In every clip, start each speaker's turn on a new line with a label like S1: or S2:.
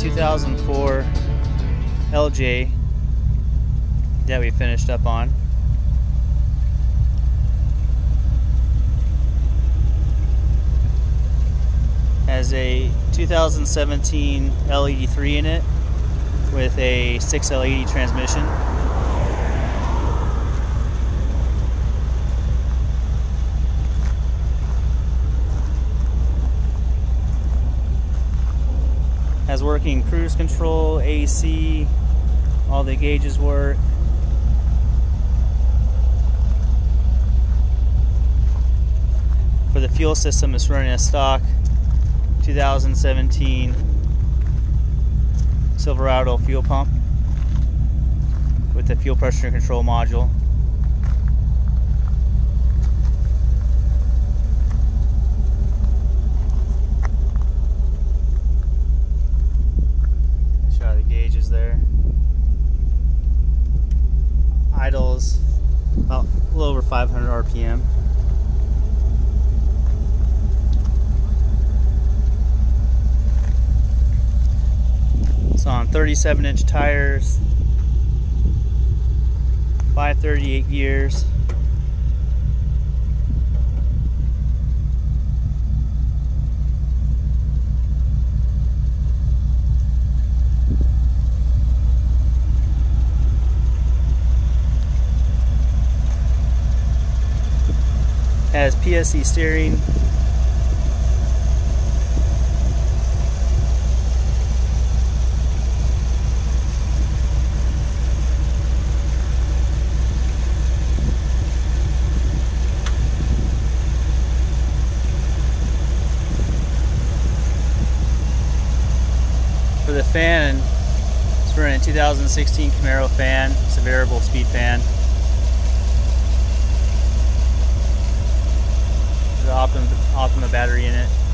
S1: 2004 LJ that we finished up on. Has a 2017 L83 in it with a 6L80 transmission. Has working cruise control, AC, all the gauges work. For the fuel system, it's running a stock 2017 Silverado fuel pump with the fuel pressure control module. RPM. It's on 37 inch tires, 538 gears. Has PSC steering, for the fan it's running a 2016 Camaro fan. It's a variable speed fan. Optima, the battery in it.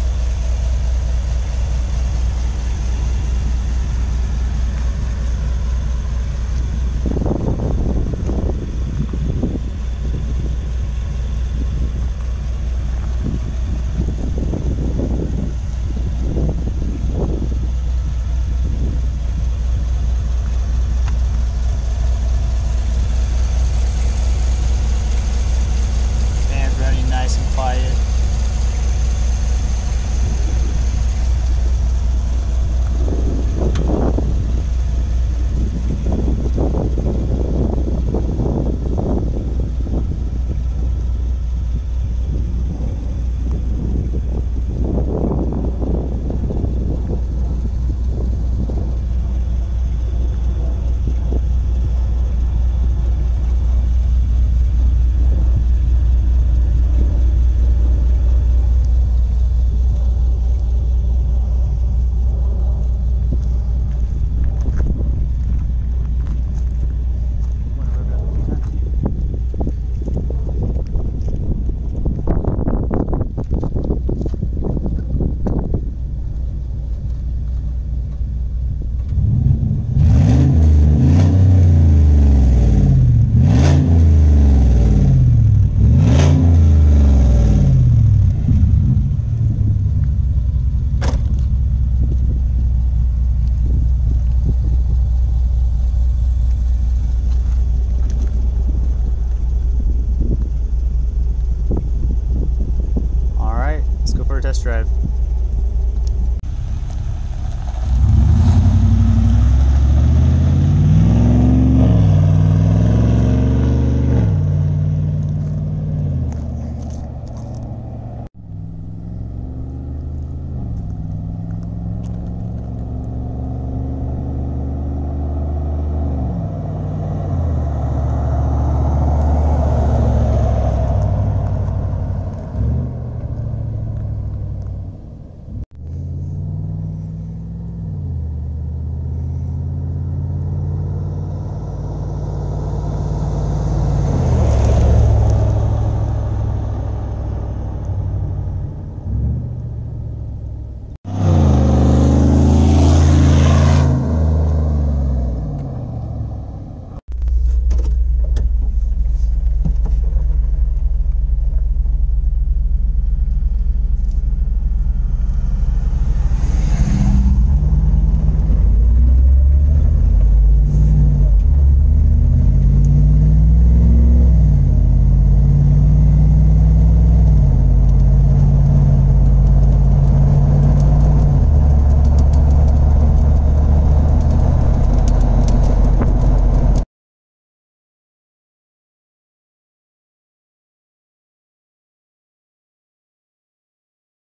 S1: test drive.